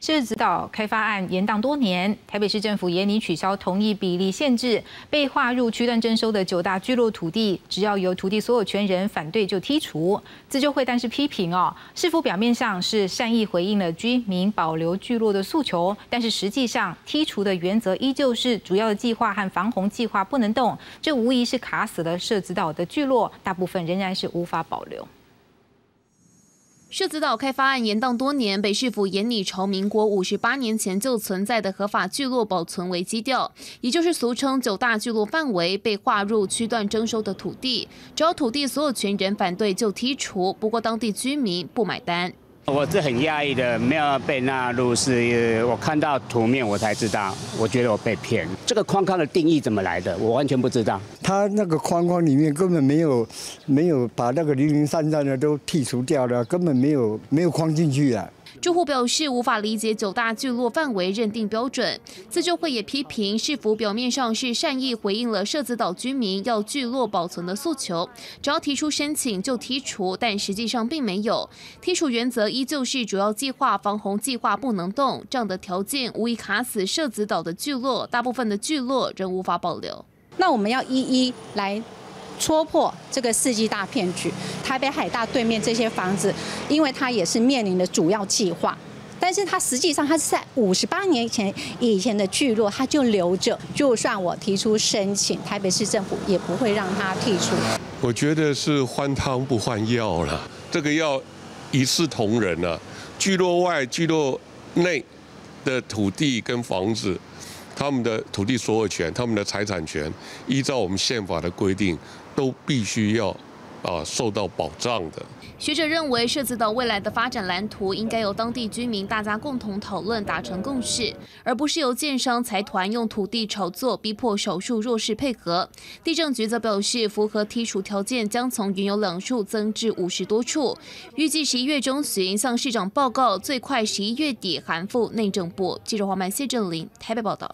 设置岛开发案延宕多年，台北市政府也拟取消同一比例限制，被划入区段征收的九大聚落土地，只要有土地所有权人反对就剔除。自救会但是批评哦，是否表面上是善意回应了居民保留聚落的诉求，但是实际上剔除的原则依旧是主要的计划和防洪计划不能动，这无疑是卡死了社子岛的聚落，大部分仍然是无法保留。社子岛开发案延宕多年，北市府严拟朝民国五十八年前就存在的合法聚落保存为基调，也就是俗称九大聚落范围被划入区段征收的土地，只要土地所有权人反对就剔除，不过当地居民不买单。我是很压抑的，没有被纳入，是我看到图面我才知道，我觉得我被骗。这个框框的定义怎么来的？我完全不知道。他那个框框里面根本没有，没有把那个零零散散的都剔除掉了，根本没有没有框进去啊。住户表示无法理解九大聚落范围认定标准，自救会也批评市府表面上是善意回应了社子岛居民要聚落保存的诉求，只要提出申请就剔除，但实际上并没有。剔除原则依旧是主要计划防洪计划不能动，这样的条件无疑卡死社子岛的聚落，大部分的聚落仍无法保留。那我们要一一来。戳破这个世纪大骗局，台北海大对面这些房子，因为它也是面临的主要计划，但是它实际上它是在五十八年前以前的聚落，它就留着，就算我提出申请，台北市政府也不会让它剔除。我觉得是换汤不换药了，这个要一视同仁了。聚落外、聚落内的土地跟房子。他们的土地所有权、他们的财产权，依照我们宪法的规定，都必须要啊受到保障的。学者认为，涉及到未来的发展蓝图，应该由当地居民大家共同讨论，达成共识，而不是由建商财团用土地炒作，逼迫少数弱势配合。地政局则表示，符合剔除条件将从原有两处增至五十多处，预计十一月中旬向市长报告，最快十一月底函复内政部。记者黄曼谢振林台北报道。